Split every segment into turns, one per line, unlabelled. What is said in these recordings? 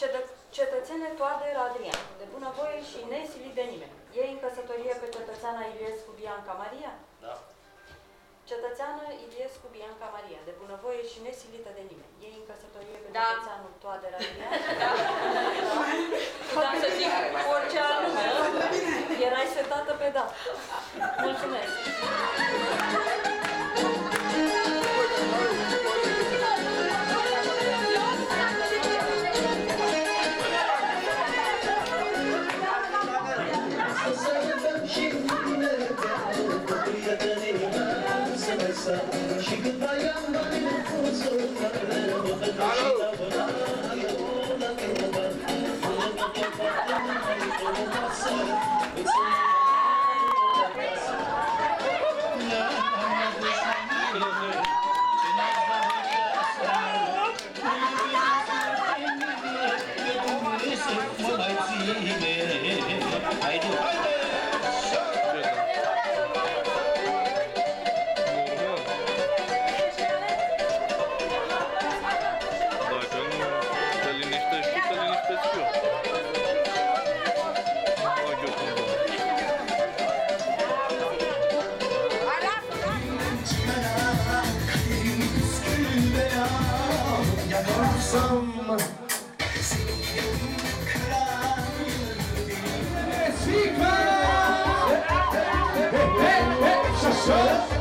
Cetăț- cetățene Toader Adrian, de bunăvoie și nesilit de nimeni. Ei în căsătorie pe cetățeana Iliescu Bianca Maria?
Da.
Cetățeană Iliescu Bianca Maria, de bunăvoie și nesilită de nimeni. Ei în căsătorie pe
Da.
cetățeanul Toader Adrian?
Da. Puteam să zic orice alt nume.
Erai setată pe da. Mulțumesc.
Donald.
Sam Fica! Hey, hey, hey,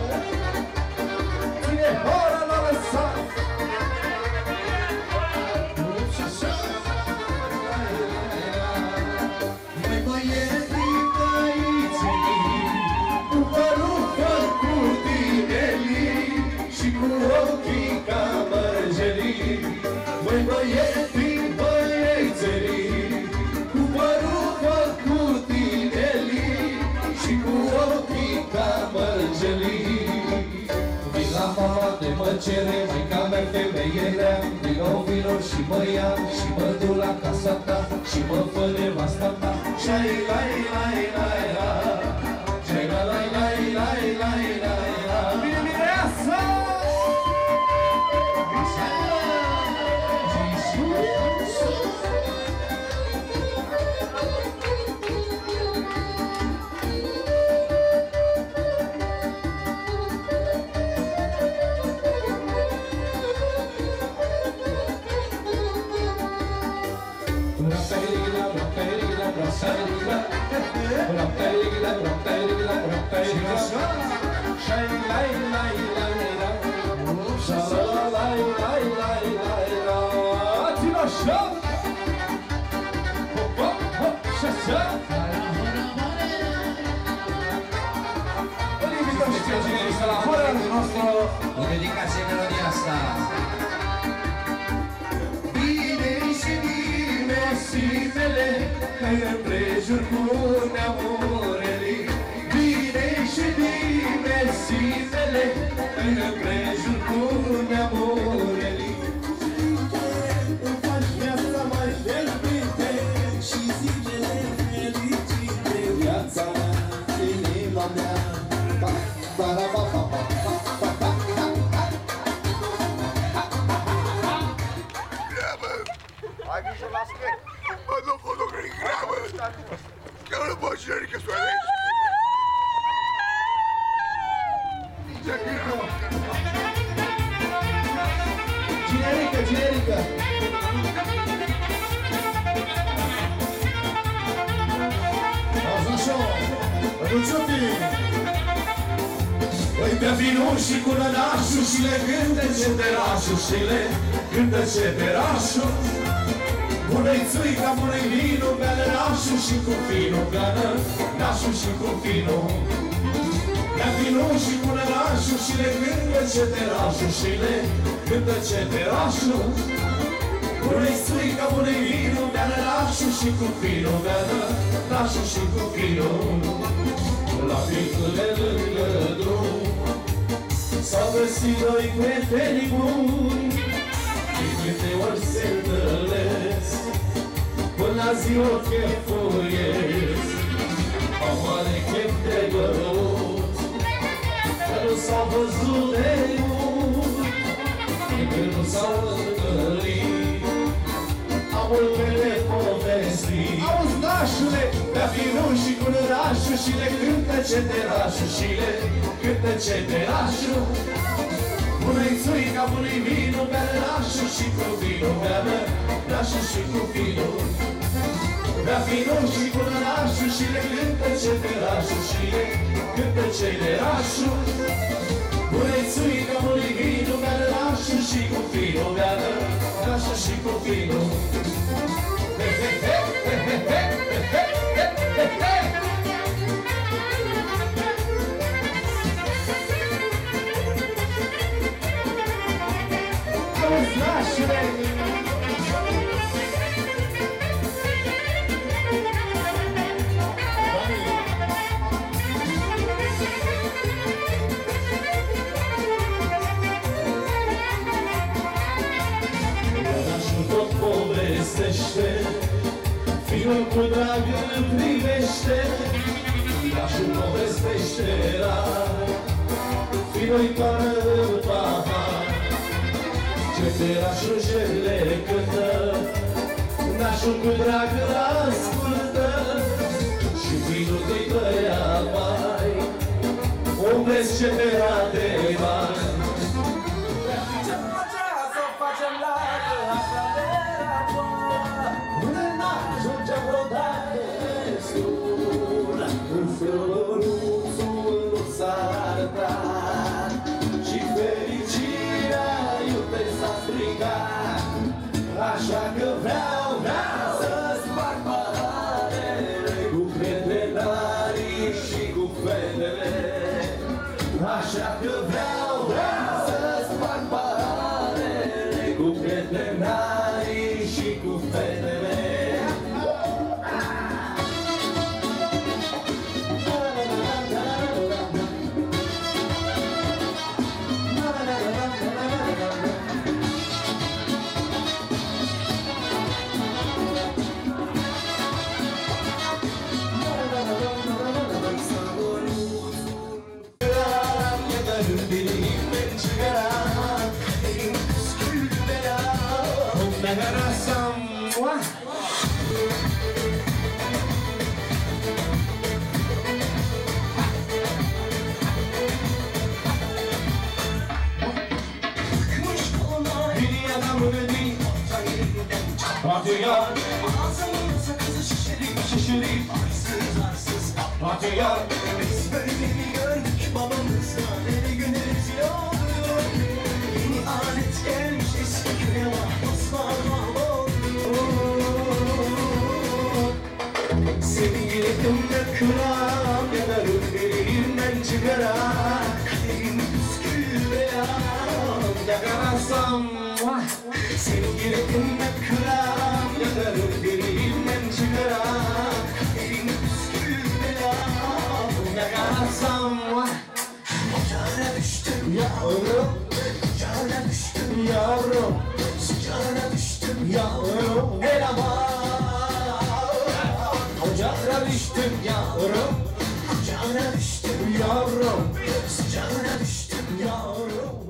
la mama de mă cere Maica mea femeierea Vino, vino și mă ia Și mă duc la casa ta Și mă fă nevasta ta. Shai, lai, lai, lai, la. Shai, la, lai, lai, lai, lai, lai, Dedicación a la mele În împrejur cu neamurele. Bine și bine și mele În împrejur cu immaginare che sua legge. Generica, generica. Intervinuși cu nănașul și le cânte ce terașul și le cânte ce terașul Bună-i țuica, bună-i vinul, bea nănașul și cu finul, bea nănașul și cu finul Bea vinul și cu nănașul și le cântă ceterașul și le cântă ceterașul Bună-i țuica, bună-i vinul, bea nănașul și cu finul, bea nănașul și cu finul La picul de lângă drum S-au găsit doi prieteni buni. De câte ori se întâlnesc Până la ziua chefuiesc Au mare chef de băut Că nu s-au văzut de mult De când nu s-au întâlnit. Am multe nașule Bea vinul și cu nărașul Și le cântă ceterașul Și le cântă ceterașul Bună-i țuica, bună-i vinul Bea nărașul și cu vinul Bea nărașul și cu vinul. Bea vinul și cu nărașul Și le cântă ceterașul Și le cântă ceterașul Bună-i țuica, bună-i vinul Bea nărașul și cu vinul Bea nărașul și cu vinul Fiul cu drag îl privește Iașul povestește rar Fiul-i toarnă în pahar Ce terașul ce le cântă Nașul cu drag îl ascultă Și vinul că-i tăia mai O vezi ce tera de destul Frăluțul nu s-ar da Și fericirea iute s-a strigat. Așa că vreau, vreau să-ți fac paharele Cu prietenarii și cu fetele. Așa că vreau, vreau Ölüm bileyim ben çıkara
Elim püskül
bela. Ne arasam Muah Radyar Ağzımın sakızı
şişirip Biz böyle
bir
gördük babamızdan
Yavrum düştüm yavrum.
Ocağına düştüm
Yavrum.
Sıcağına düştüm
Yavrum